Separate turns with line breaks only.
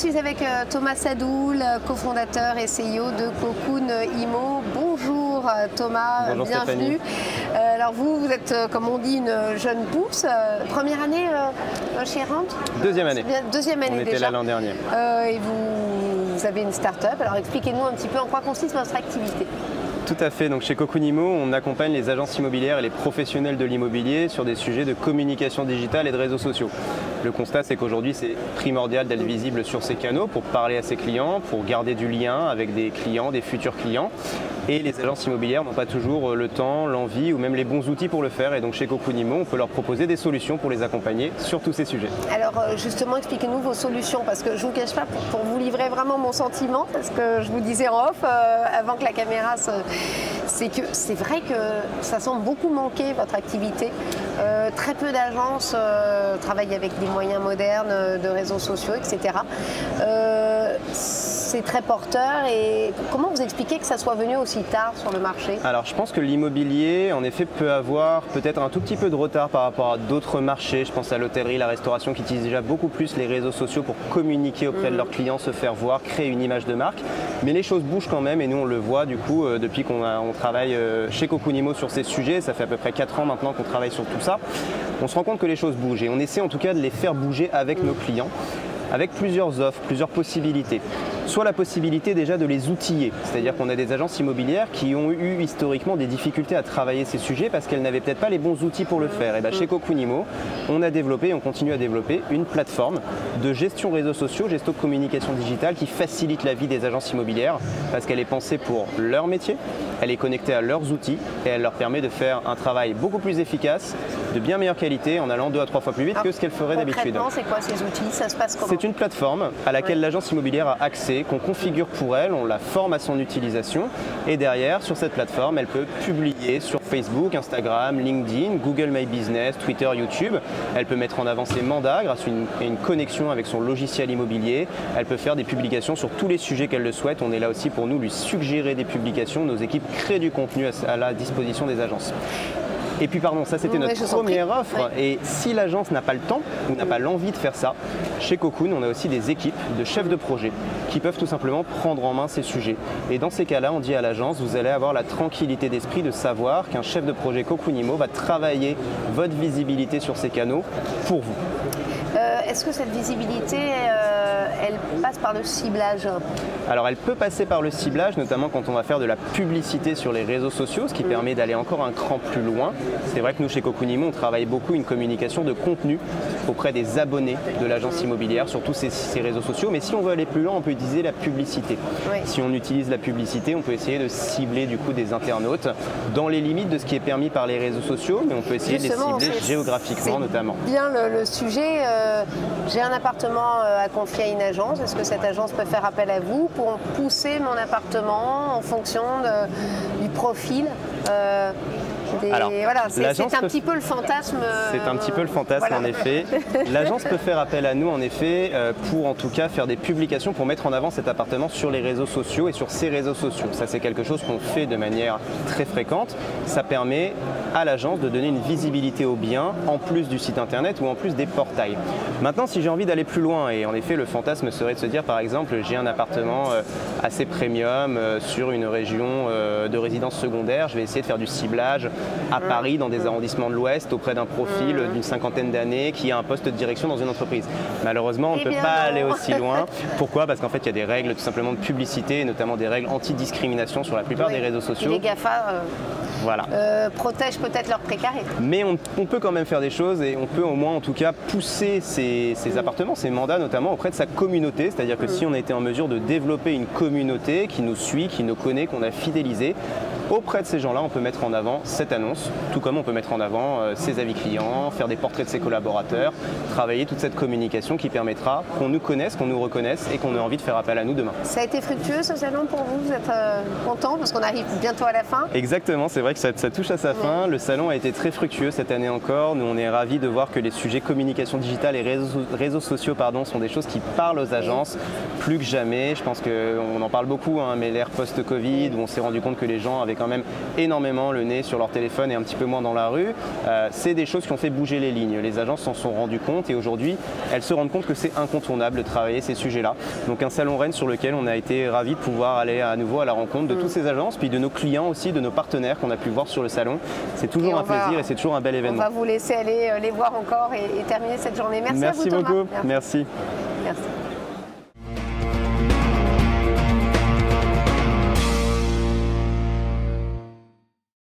suis avec euh, Thomas Sadoul, cofondateur et CEO de Cocoon Imo. Bonjour euh, Thomas,
Bonjour
bienvenue. Euh, alors vous, vous êtes, comme on dit, une jeune pousse. première année chez Rand
Deuxième année.
Deuxième année
on était
déjà.
là l'an dernier.
et vous, vous avez une start-up. Alors expliquez-nous un petit peu en quoi consiste votre activité.
Tout à fait. Donc chez Cocunimo, on accompagne les agences immobilières et les professionnels de l'immobilier sur des sujets de communication digitale et de réseaux sociaux. Le constat, c'est qu'aujourd'hui, c'est primordial d'être visible sur ces canaux pour parler à ses clients, pour garder du lien avec des clients, des futurs clients. Et les agences immobilières n'ont pas toujours le temps, l'envie ou même les bons outils pour le faire. Et donc chez Cocunimo, on peut leur proposer des solutions pour les accompagner sur tous ces sujets.
Alors euh, justement, expliquez-nous vos solutions parce que je ne vous cache pas pour, vous livrer vraiment mon sentiment, parce que je vous disais en off euh, avant que la caméra se, c'est que c'est vrai que ça semble beaucoup manquer votre activité. Euh, très peu d'agences euh, travaillent avec des moyens modernes euh, de réseaux sociaux, etc. c'est très porteur et comment vous expliquez que ça soit venu aussi tard sur le marché?
Alors je pense que l'immobilier en effet peut avoir peut-être un tout petit peu de retard par rapport à d'autres marchés. Je pense à l'hôtellerie, la restauration qui utilisent déjà beaucoup plus les réseaux sociaux pour communiquer auprès de mm. leurs clients, se faire voir, créer une image de marque. Mais les choses bougent quand même et nous on le voit du coup depuis qu'on travaille chez Cocunimo sur ces sujets. Ça fait à peu près 4 ans maintenant qu'on travaille sur tout ça on se rend compte que les choses bougent et on essaie en tout cas de les faire bouger avec nos clients avec plusieurs offres, plusieurs possibilités. Soit la possibilité déjà de les outiller, c'est-à-dire qu'on a des agences immobilières qui ont eu historiquement des difficultés à travailler ces sujets parce qu'elles n'avaient peut-être pas les bons outils pour le faire. Et bien chez Cocunimo, on a développé et on continue à développer une plateforme de gestion réseaux sociaux, gestion de communication digitale qui facilite la vie des agences immobilières parce qu'elle est pensée pour leur métier, elle est connectée à leurs outils et elle leur permet de faire un travail beaucoup plus efficace, de bien meilleure qualité en allant deux à trois fois plus vite que ce qu'elle ferait d'habitude.
c'est quoi ces outils? Ça se passe comment?
C'est une plateforme à laquelle l'agence immobilière a accès, qu'on configure pour elle, on la forme à son utilisation et derrière, sur cette plateforme, elle peut publier sur Facebook, Instagram, LinkedIn, Google My Business, Twitter, YouTube. Elle peut mettre en avant ses mandats grâce à une, connexion avec son logiciel immobilier. Elle peut faire des publications sur tous les sujets qu'elle le souhaite. On est là aussi pour nous lui suggérer des publications. Nos équipes créent du contenu à la disposition des agences. Et puis pardon, ça c'était notre première offre. Et si l'agence n'a pas le temps ou n'a pas l'envie de faire ça, chez Cocoon, on a aussi des équipes de chefs de projet qui peuvent tout simplement prendre en main ces sujets. Et dans ces cas-là, on dit à l'agence, vous allez avoir la tranquillité d'esprit de savoir qu'un chef de projet Cocoonimo va travailler votre visibilité sur ces canaux pour vous.
Euh, est-ce que cette visibilité, euh, elle passe par le ciblage
Alors elle peut passer par le ciblage, notamment quand on va faire de la publicité sur les réseaux sociaux, ce qui permet d'aller encore un cran plus loin. C'est vrai que nous, chez Cocunimo, on travaille beaucoup une communication de contenu auprès des abonnés de l'agence immobilière sur tous ces, réseaux sociaux. Mais si on veut aller plus loin, on peut utiliser la publicité. Si on utilise la publicité, on peut essayer de cibler du coup des internautes dans les limites de ce qui est permis par les réseaux sociaux, mais on peut essayer de les cibler géographiquement notamment.
Bien le, sujet. Euh, j'ai un appartement euh, à confier à une Est-ce que cette agence peut faire appel à vous pour pousser mon appartement en fonction du profil euh, voilà, c'est un petit peu le fantasme.
C'est un petit peu le fantasme en effet. L'agence peut faire appel à nous en effet euh, pour en tout cas faire des publications pour mettre en avant cet appartement sur les réseaux sociaux et sur ses réseaux sociaux. Ça c'est quelque chose qu'on fait de manière très fréquente. Ça permet à l'agence de donner une visibilité au bien en plus du site internet ou en plus des portails. Maintenant si j'ai envie d'aller plus loin et en effet le fantasme serait de se dire par exemple j'ai un appartement euh, assez premium euh, sur une région de résidence secondaire, je vais essayer de faire du ciblage à Paris, dans des arrondissements de l'Ouest, auprès d'un profil mmh. d'une cinquantaine d'années qui a un poste de direction dans une entreprise. Malheureusement, on ne eh peut pas aller aussi loin. Pourquoi? Parce qu'en fait, il y a des règles tout simplement de publicité, notamment des règles anti-discrimination sur la plupart des réseaux sociaux.
Les GAFA euh, voilà. Euh, protègent peut-être leur précarité.
Mais on, peut quand même faire des choses et on peut au moins en tout cas pousser ces, mmh. appartements, ces mandats notamment auprès de sa communauté. C'est-à-dire que mmh. si on était en mesure de développer une communauté qui nous suit, qui nous connaît, qu'on a fidélisé, auprès de ces gens-là, on peut mettre en avant cette annonce, tout comme on peut mettre en avant euh, ses avis clients, faire des portraits de ses collaborateurs, travailler toute cette communication qui permettra qu'on nous connaisse, qu'on nous reconnaisse et qu'on ait envie de faire appel à nous demain.
Ça a été fructueux ce salon pour vous? Vous êtes euh, content? Parce qu'on arrive bientôt à la fin
Exactement, c'est vrai que ça, touche à sa fin. Le salon a été très fructueux cette année encore. Nous, on est ravis de voir que les sujets communication digitale et réseaux, sociaux pardon, sont des choses qui parlent aux agences plus que jamais. Je pense qu'on en parle beaucoup, hein, mais l'ère post-Covid, où on s'est rendu compte que les gens avec quand même énormément le nez sur leur téléphone et un petit peu moins dans la rue. Euh, c'est des choses qui ont fait bouger les lignes. Les agences s'en sont rendues compte et aujourd'hui, elles se rendent compte que c'est incontournable de travailler ces sujets-là. Donc un salon Rennes sur lequel on a été ravis de pouvoir aller à nouveau à la rencontre de mm. toutes ces agences, puis de nos clients aussi, de nos partenaires qu'on a pu voir sur le salon. C'est toujours un plaisir et c'est toujours un bel événement.
On va vous laisser aller euh, les voir encore et, terminer cette journée. Merci,
Merci
à vous,
beaucoup. Merci. Merci.